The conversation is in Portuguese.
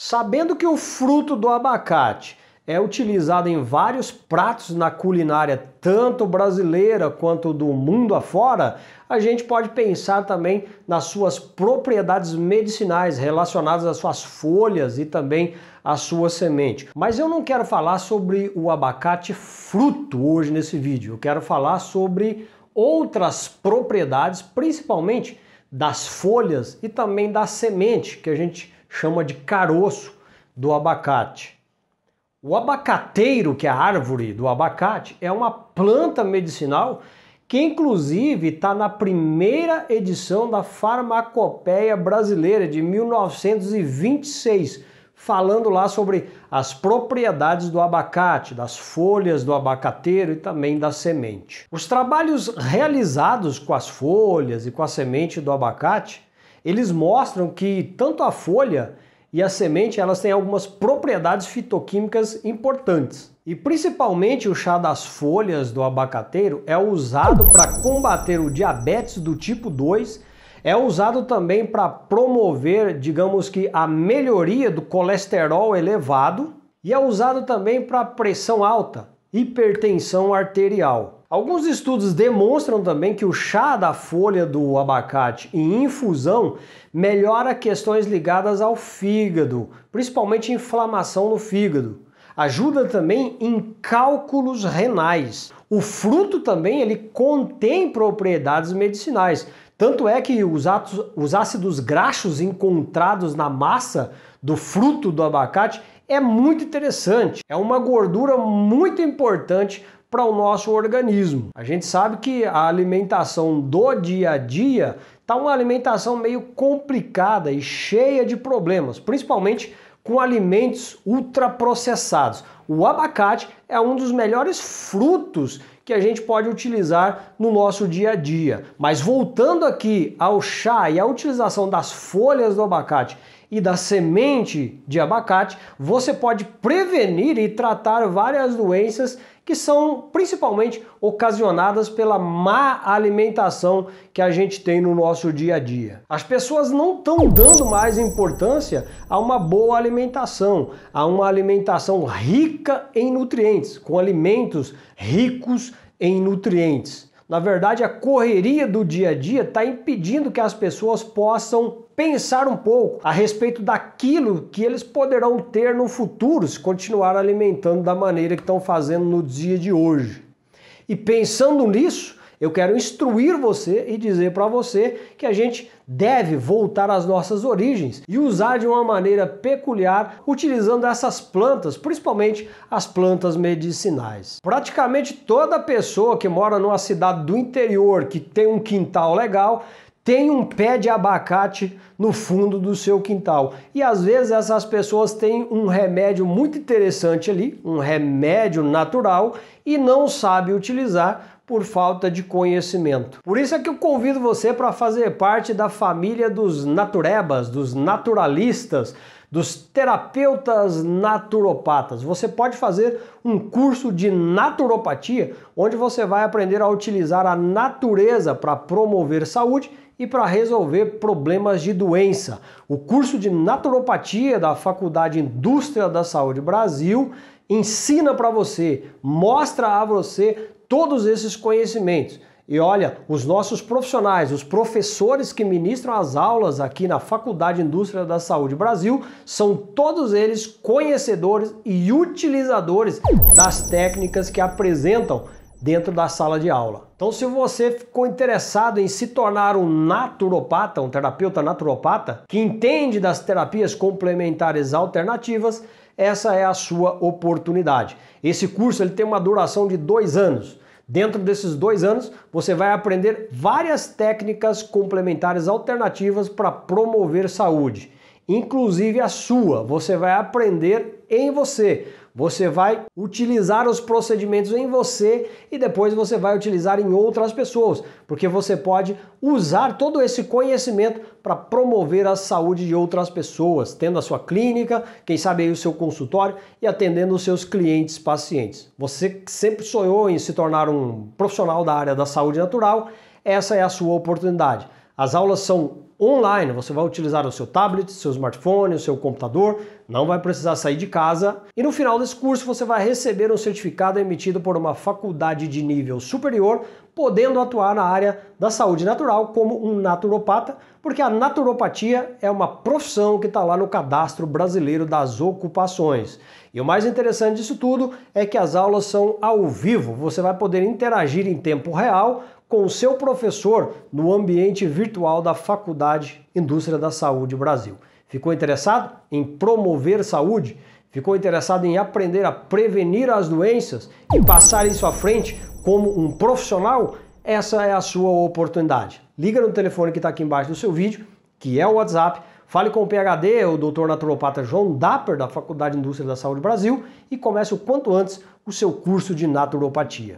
Sabendo que o fruto do abacate é utilizado em vários pratos na culinária, tanto brasileira quanto do mundo afora, a gente pode pensar também nas suas propriedades medicinais relacionadas às suas folhas e também à sua semente. Mas eu não quero falar sobre o abacate fruto hoje nesse vídeo, eu quero falar sobre outras propriedades, principalmente das folhas e também da semente, que a gente chama de caroço do abacate. O abacateiro, que é a árvore do abacate, é uma planta medicinal que inclusive está na primeira edição da Farmacopeia Brasileira de 1926, falando lá sobre as propriedades do abacate, das folhas do abacateiro e também da semente. Os trabalhos realizados com as folhas e com a semente do abacate, eles mostram que tanto a folha e a semente elas têm algumas propriedades fitoquímicas importantes. E principalmente o chá das folhas do abacateiro é usado para combater o diabetes do tipo 2, é usado também para promover, digamos que, a melhoria do colesterol elevado e é usado também para pressão alta, hipertensão arterial. Alguns estudos demonstram também que o chá da folha do abacate em infusão melhora questões ligadas ao fígado, principalmente inflamação no fígado. Ajuda também em cálculos renais. O fruto também ele contém propriedades medicinais. Tanto é que os, atos, os ácidos graxos encontrados na massa do fruto do abacate é muito interessante. É uma gordura muito importante para o nosso organismo. A gente sabe que a alimentação do dia a dia está uma alimentação meio complicada e cheia de problemas, principalmente com alimentos ultraprocessados. O abacate é um dos melhores frutos que a gente pode utilizar no nosso dia a dia. Mas voltando aqui ao chá e à utilização das folhas do abacate e da semente de abacate, você pode prevenir e tratar várias doenças que são principalmente ocasionadas pela má alimentação que a gente tem no nosso dia a dia. As pessoas não estão dando mais importância a uma boa alimentação, a uma alimentação rica em nutrientes, com alimentos ricos em nutrientes. Na verdade, a correria do dia a dia está impedindo que as pessoas possam pensar um pouco a respeito daquilo que eles poderão ter no futuro se continuar alimentando da maneira que estão fazendo no dia de hoje. E pensando nisso, eu quero instruir você e dizer para você que a gente deve voltar às nossas origens e usar de uma maneira peculiar, utilizando essas plantas, principalmente as plantas medicinais. Praticamente toda pessoa que mora numa cidade do interior que tem um quintal legal tem um pé de abacate no fundo do seu quintal. E às vezes essas pessoas têm um remédio muito interessante ali, um remédio natural, e não sabe utilizar por falta de conhecimento. Por isso é que eu convido você para fazer parte da família dos naturebas, dos naturalistas, dos terapeutas naturopatas. Você pode fazer um curso de naturopatia, onde você vai aprender a utilizar a natureza para promover saúde e para resolver problemas de doença. O curso de naturopatia da Faculdade Indústria da Saúde Brasil ensina para você, mostra a você todos esses conhecimentos. E olha, os nossos profissionais, os professores que ministram as aulas aqui na Faculdade Indústria da Saúde Brasil, são todos eles conhecedores e utilizadores das técnicas que apresentam dentro da sala de aula. Então, se você ficou interessado em se tornar um naturopata, um terapeuta naturopata, que entende das terapias complementares alternativas, essa é a sua oportunidade. Esse curso ele tem uma duração de dois anos. Dentro desses dois anos, você vai aprender várias técnicas complementares alternativas para promover saúde, inclusive a sua. Você vai aprender em você. Você vai utilizar os procedimentos em você e depois você vai utilizar em outras pessoas, porque você pode usar todo esse conhecimento para promover a saúde de outras pessoas, tendo a sua clínica, quem sabe aí o seu consultório e atendendo os seus clientes pacientes. Você sempre sonhou em se tornar um profissional da área da saúde natural, essa é a sua oportunidade. As aulas são online. Você vai utilizar o seu tablet, seu smartphone, o seu computador, não vai precisar sair de casa. E no final desse curso você vai receber um certificado emitido por uma faculdade de nível superior, podendo atuar na área da saúde natural como um naturopata, porque a naturopatia é uma profissão que está lá no cadastro brasileiro das ocupações. E o mais interessante disso tudo é que as aulas são ao vivo, você vai poder interagir em tempo real com o seu professor no ambiente virtual da Faculdade Indústria da Saúde Brasil. Ficou interessado em promover saúde? Ficou interessado em aprender a prevenir as doenças e passar isso à frente como um profissional? Essa é a sua oportunidade. Liga no telefone que está aqui embaixo do seu vídeo, que é o WhatsApp. Fale com o PhD, o doutor naturopata João Dapper, da Faculdade Indústria da Saúde Brasil, e comece o quanto antes o seu curso de naturopatia.